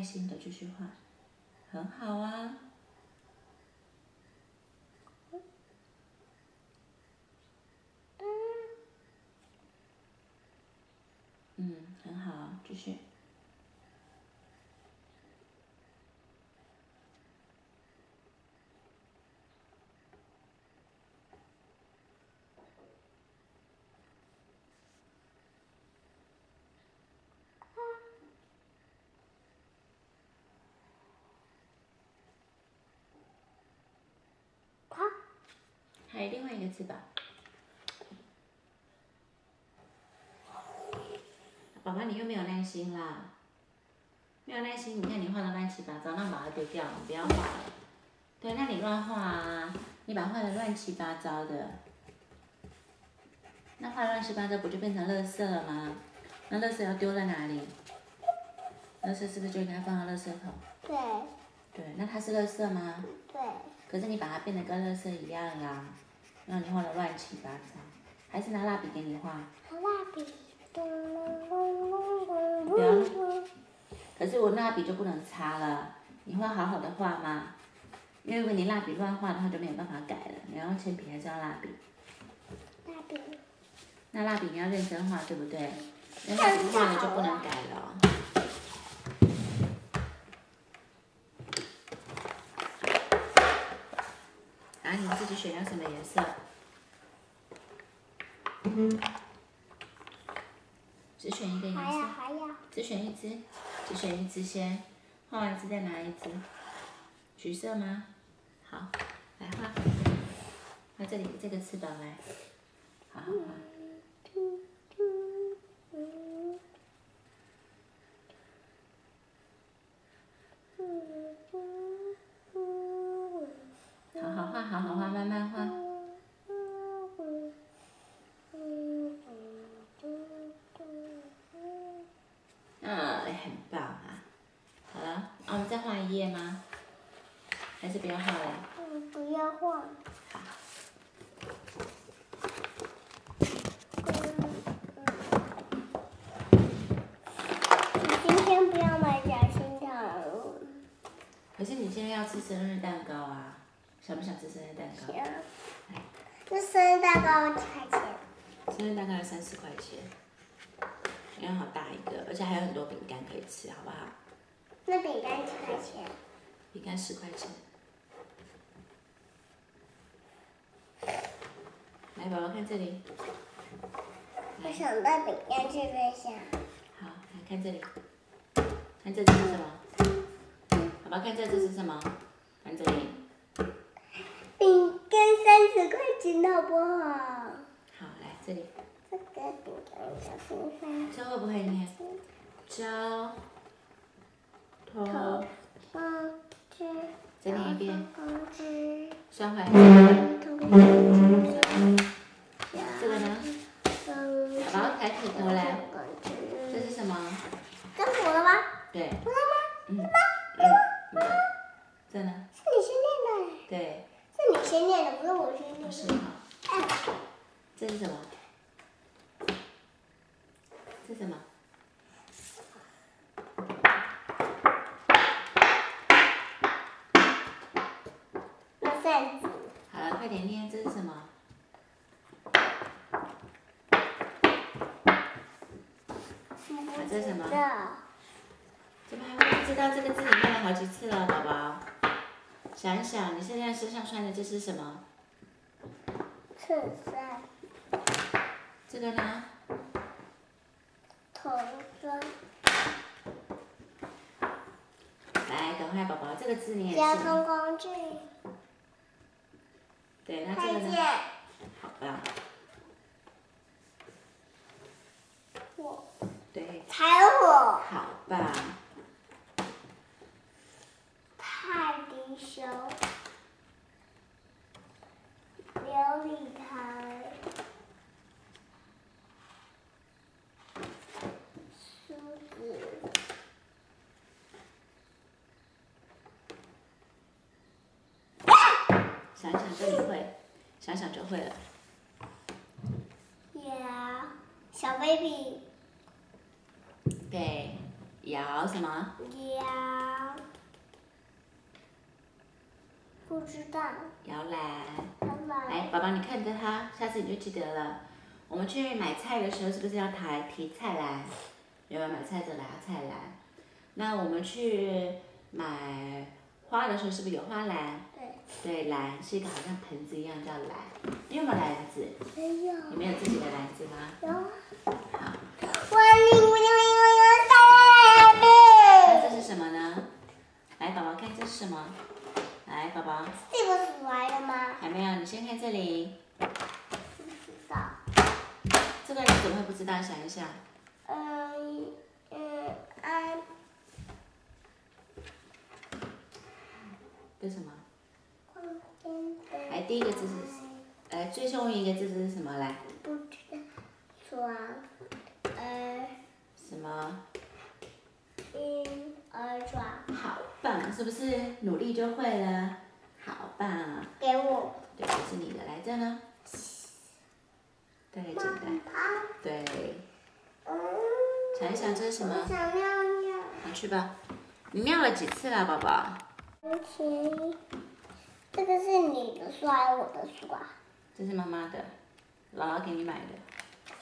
耐心的继续画，很好啊。嗯，很好，继续。好，还有另外一个翅膀。宝宝，你又没有耐心啦！没有耐心，你看你画的乱七八糟，那把它丢掉，你不要画了。对，那你乱画啊！你把它画的乱七八糟的，那画乱七八糟不就变成垃圾了吗？那垃圾要丢在哪里？垃圾是不是就应该放到垃圾桶？对对，那它是垃圾吗？对，可是你把它变得跟垃圾一样啦，让你画的乱七八糟，还是拿蜡笔给你画？和蜡笔。不要可是我蜡笔就不能擦了，你会好好的画吗？因为如果你蜡笔乱画的话，就没有办法改了。你要用铅笔还是要蜡笔？蜡笔。那蜡笔你要认真画，对不对？那蜡笔画了就不能改了。啊，你自己选要什么颜色？只选一个颜色。只选一只，只选一只先，画完一只再拿一只。橘色吗？好，来画，画这里这个翅膀来，好好画。好好画，好好画，慢慢画。嗯，很棒啊！好了，啊，我们再画一页吗？还是不要画了？嗯，不要画。可是你今天要吃生日蛋糕啊，想不想吃生日蛋糕？行。那生日蛋糕几块钱？生日蛋糕要三十块钱，因为好大一个，而且还有很多饼干可以吃，好不好？那饼干几块钱？饼干十块钱。来，宝宝看这里。我想把饼干去分享。好，来看这里，看这只是什么？宝宝看这只是什么？看这里。饼干三十块钱，好不好？好，来这里，这个饼干小心翻。这会不会念？交头工具。再念一遍。工具。双回。这个呢？宝宝抬起头来，这是什么？这是我的吗？对，我的吗？嗯嗯嗯，这呢？是你先念的。对，是你先念的，不是我先念是的。这是什么？这是什么？那扇子。好了，快点念，这是什么？我这是什么这怎么还会不知道这个字你念了好几次了，宝宝？想一想，你现在身上穿的这是什么？衬衫、这个呢？童装、来，赶快，宝宝，这个字你也交。通工具、对，那这个呢？好棒。对，柴火、好吧。泰迪熊、琉璃台、梳子、想想这里会，想想就会了。呀、小 baby、对，摇什么？摇，不知道，摇篮。爸爸来，宝宝，你看着它，下次你就记得了。我们去买菜的时候，是不是要抬提菜篮？有没有买菜的拿菜篮？那我们去买花的时候，是不是有花篮？对，对，篮是一个好像盆子一样叫篮。你有没有篮子？没有，你们有自己的篮子吗？有，好，我你我有有有那三这是什么呢？来，宝宝看这是什么？来，宝宝这个出来了吗？还没有，你先看这里。不知道。这个你怎么会不知道？想一想。嗯嗯啊，这什么？来，第一个字是，来最后面一个字是什么？来，不知道床，呃，什么？婴儿床，好棒，是不是努力就会了？好棒，给我。对，这是你的，来这呢？对，简单，啊，对，嗯，想一想这是什么我？想尿尿。你去吧。你尿了几次了，宝宝？这个是你的书还是我的书啊？这是妈妈的，姥姥给你买的，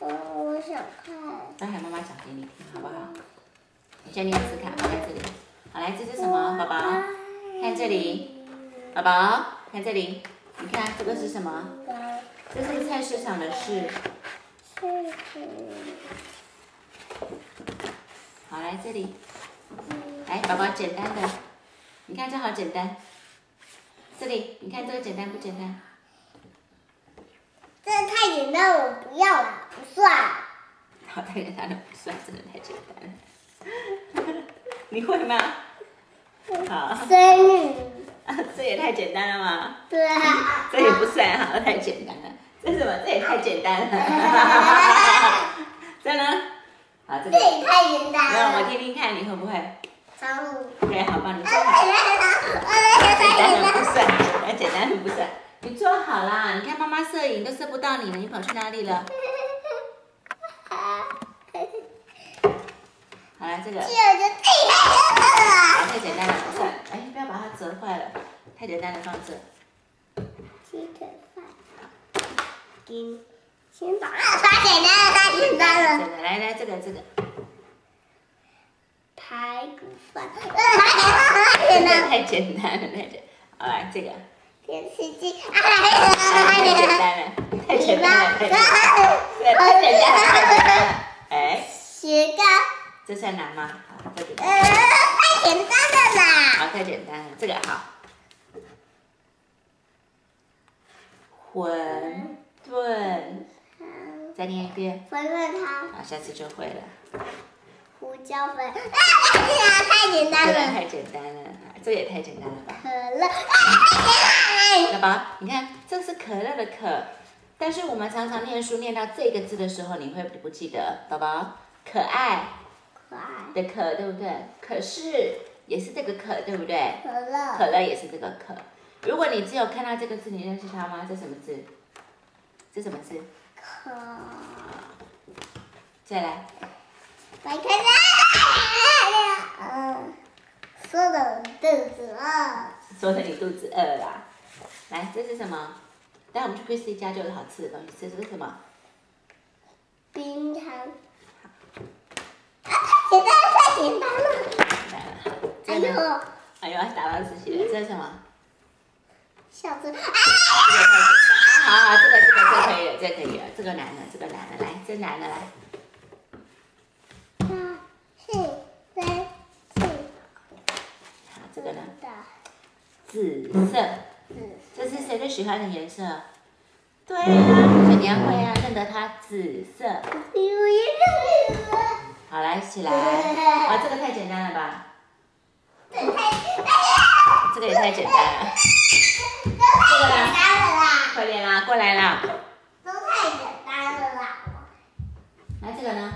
嗯，我想看。待会妈妈讲给你听，好不好？你先念字看，这里。好，来，这是什么，宝宝？看这里，宝宝，看这里，你看这个是什么？这是菜市场的事。好，来这里，来，宝宝，简单的，你看这好简单。这里，你看这个简单不简单？这太简单，我不要了，不算。好，太简单了，不算，真的太简单了。你会吗？好，生日。这也太简单了嘛。对啊。这也不算哈，太简单了。这什么？这也太简单了。这呢？好，这个。这也太简单没有，我了。听听看你会不会？长路。对，好吧，你做太好。简单了，简单的不太简单了。算，太简单的不算。你做好啦！你看妈妈摄影都摄不到你了，你跑去哪里了？好了，这个。太简单了。不算。哎，不要把它折坏了，太简单了，放这。鸡腿饭。给，先把太简单了，太简单了。来来，这个这个。太简单了。太简单了，太简。好来，这个，电视机。太简单了。太简单了，太简单了，太简单了，太简单了。哎，雪糕。这算难吗？好，这个，太简单了啦。好，太简单了，这个好。馄饨，再念一遍，粉粉汤，好，下次就会了。胡椒粉。啊，太简单这个了。太简单了，这也太简单了吧？可乐。啊，宝宝，你看，这是可乐的可，但是我们常常念书念到这个字的时候，你会不记得？宝宝，可爱可爱。的可，对不对？可是也是这个可，对不对？可乐。可乐也是这个可。如果你只有看到这个字，你认识它吗？这什么字？这什么字？可。再来，来看看。嗯，说的肚子饿。说的你肚子饿啦。来，这是什么？待会我们去 Christy 家就有好吃的东西吃。这是什么？冰糖。啊，太简单了，太简单了。来了，哎？呦，哎呦，打到自己了。这是什么？小子。啊！这个太简单。啊，好好，这个这个这可以了，这可以了，这个难了，这个难了，来，这难了，来。八、四、三、四。好，这个呢？的紫色，这是谁最喜欢的颜色？对呀、所以你要会啊，认得它紫色。好，来起来。哇，这个太简单了吧？这个也太简单了。这太简单了啦，快点啦，过来啦。都太简单了啦。来这个呢？